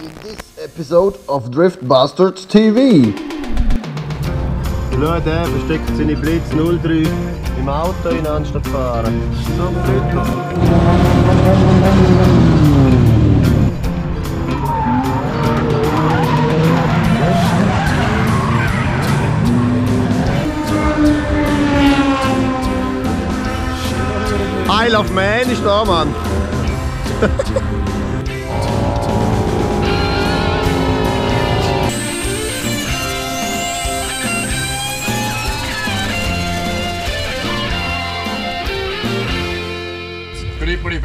in this episode of Drift Bastards TV. Schau, der versteckt seine Blitz 03 im Auto in anstatt fahren. Isle of Man ist da, Mann.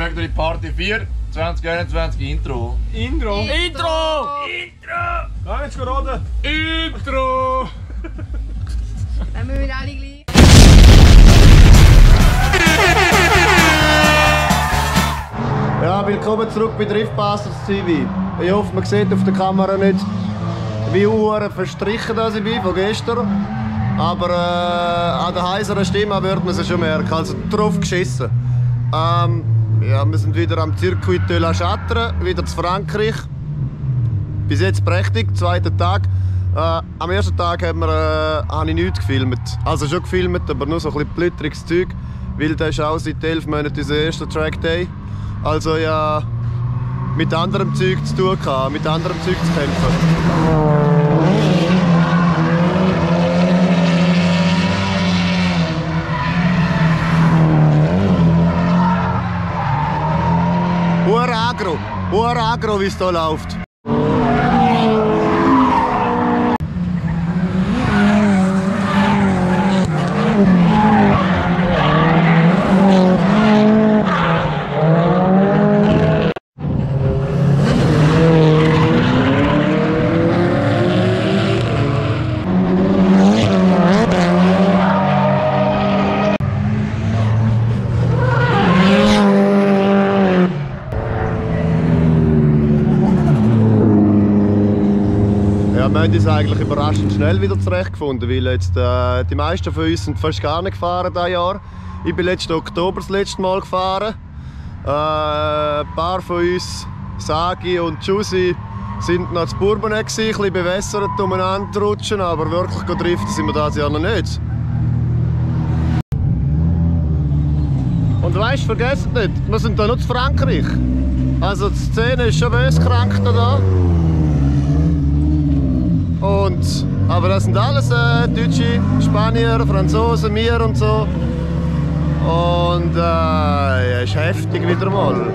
Factory Party 4, 2021 Intro. Intro! Intro! Geh jetzt gerade! Intro! Dann müssen wir alle gleich. Ja, willkommen zurück bei Driftbusters TV. Ich hoffe, man sieht auf der Kamera nicht, wie uhr verstrichen das ich bin von gestern. Aber äh, an der heiseren Stimme wird man es schon merken. Also drauf geschissen. Ähm, ja, wir sind wieder am Circuit de la Chatre, wieder zu Frankreich. Bis jetzt prächtig, zweiter Tag. Äh, am ersten Tag haben wir, äh, habe ich nichts gefilmt. Also schon gefilmt, aber nur so ein bisschen blittriges Zeug. Weil das ist auch seit elf Monaten unser erster Track Day. Also ja, mit anderem Zeug zu tun mit anderem Zeug zu kämpfen. Ur agro, ur agro, wie es hier läuft. Haben uns eigentlich überraschend schnell wieder zurechtgefunden, weil jetzt, äh, die meisten von uns sind fast gar nicht gefahren dieses Jahr. Ich bin letzten Oktober das letzte Mal gefahren. Äh, ein paar von uns, Sagi und Giussi, sind noch zu gewesen, ein bisschen bewässert umeinander rutschen, aber wirklich driften sind wir dieses Jahr noch nicht. Und weißt, vergesst nicht, wir sind hier nur zu Frankreich. Also die Szene ist schon böse krank da. Und, aber das sind alles äh, Deutsche, Spanier, Franzosen, wir und so. Und äh, ja, ist heftig wieder mal.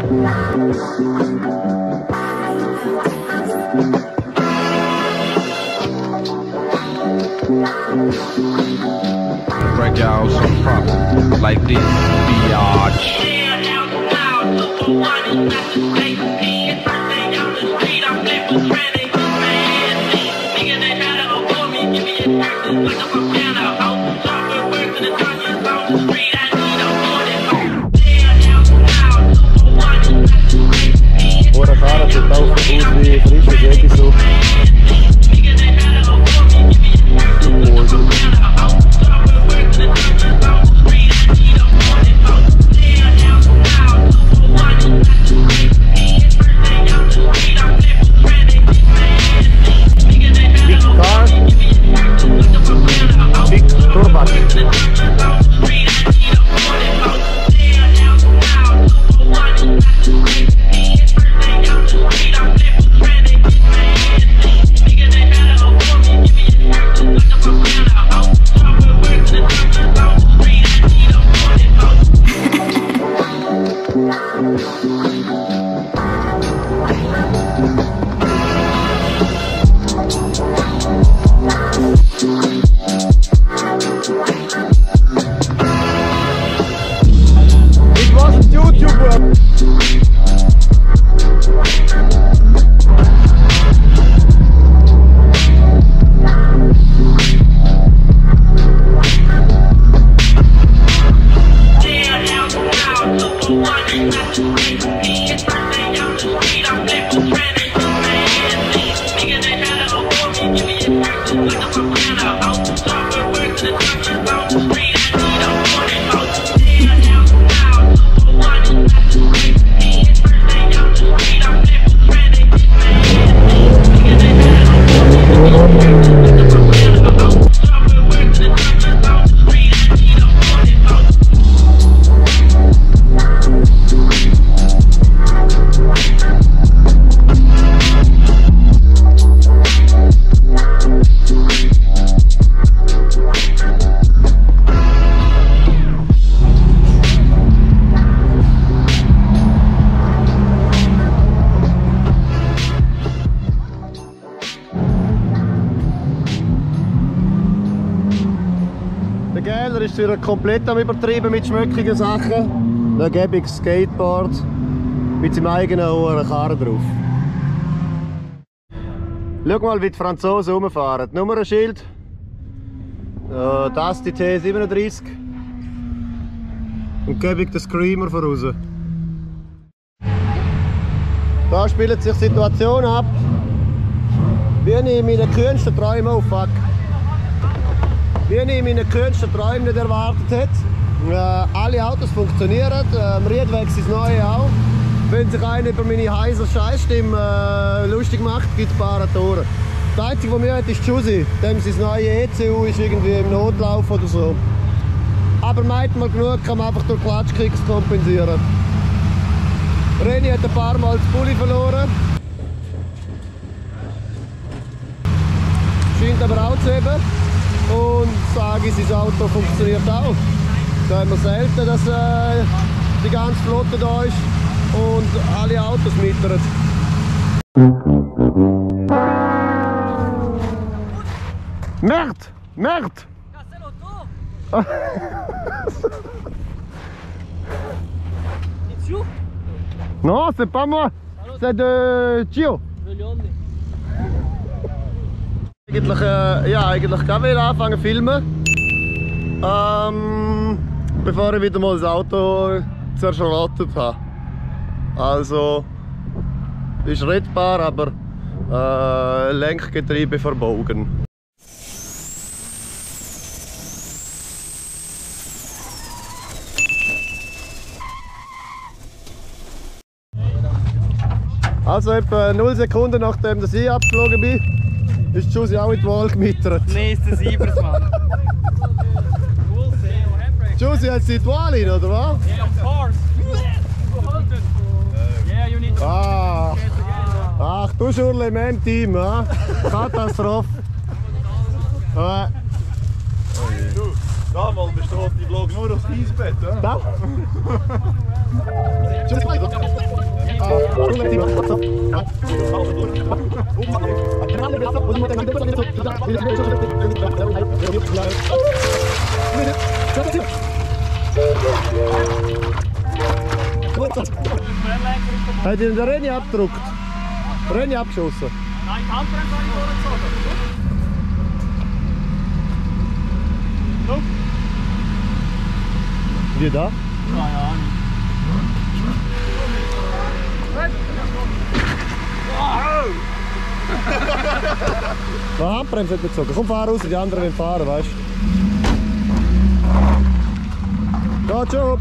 break out some proper like this biatch. Ora Fahrer sieht auch so aus wie Ist wieder komplett am übertrieben mit schmöckigen Sachen. Dann gebe ich Skateboard mit seinem eigenen hohen Karren drauf. Schau mal, wie die Franzosen rumfahren. Nummernschild. Das die T37. Und gebe ich den Screamer voraus. Da spielt sich die Situation ab, wie ich in meinen kühnsten Träumen, oh wie ich in meinen kühnsten Träumen nicht erwartet hätte. Äh, alle Autos funktionieren, ähm, Riedweg ist neu auch. Wenn sich einer über meine heiße Scheißstimme äh, lustig macht, gibt es ein paar Tore. Das Einzige, was mir hat, ist Jussi. Dem sein neue ECU ist irgendwie im Notlauf oder so. Aber meint mal genug, kann man einfach durch Klatschkicks kompensieren. Reni hat ein paar Mal das Pulli verloren. Scheint aber auch zu heben. Und sage, sein Auto funktioniert auch. Da haben wir selten, dass äh, die ganze Flotte da ist und alle Autos mittern. Merde! Merde! Non, c'est pas moi. C'est de Gio. Eigentlich, äh, ja, eigentlich ich anfangen zu filmen. Ähm, bevor ich wieder mal das Auto zerschrottet habe. Also, ist rettbar, aber äh, Lenkgetriebe verbogen. Also etwa 0 Sekunden nachdem ich abgeflogen bin, ist Josie auch in die Wahl gemittert. Nee, ist der Siebers, Mann. cool, Handbrake. Josie hat sie in die Wahl hin, oder was? Yeah, of course. Yeah, you need to Ah, ach du Schurle in meinem Team, ha? Katastrophe. Äh, Damals besteht die Vlog nur aus Eisbett, ja? da. Nein, die Handbremse habe ich durchgezogen. Wie da? Keine Ahnung. Die Handbremse hat gezogen. Komm, fahr raus, die anderen wollen fahren, weißt du? Ja, Job!